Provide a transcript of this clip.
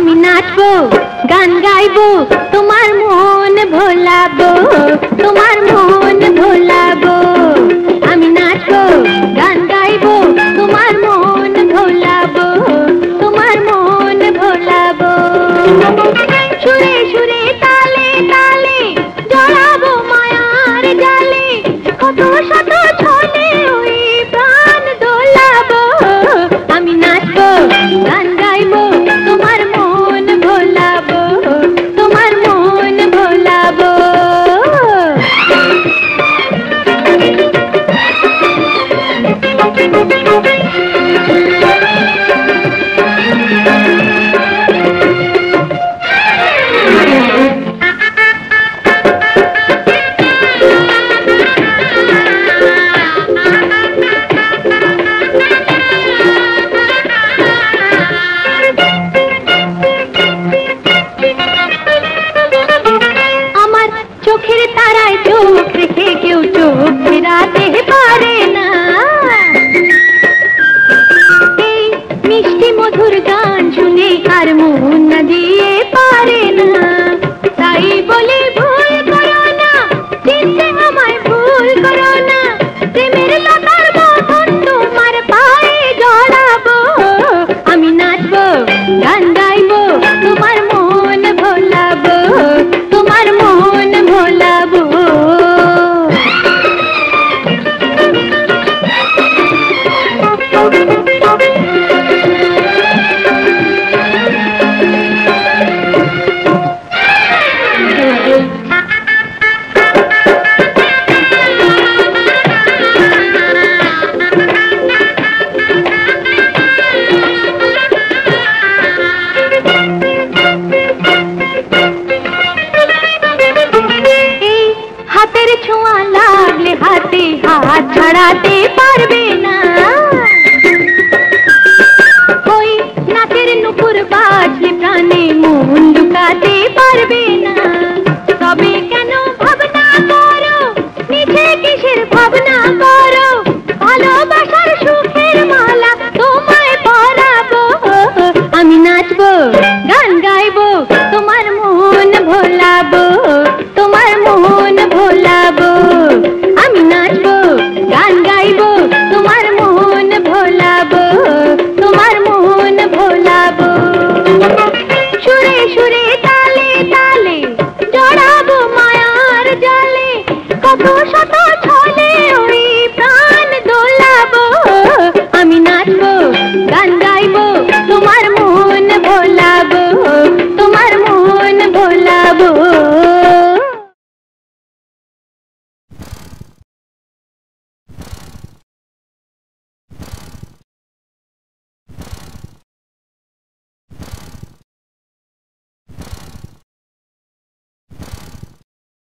আমি নাচবো গান গাইবো তোমার মন ভোলাবো তোমার মন ভোল সরাতে পারবে না। ওই নাকের নুপুর প্রাণে মন লুকাতে পারবে না। তবে কেন ভাবনা করো? কিসের ভাবনা করো? ভালোবাসার সুখের মালা তোমায় পরাবো। আমি নাচবো, গান গাইবো, তোমার মন ভোলা শত শত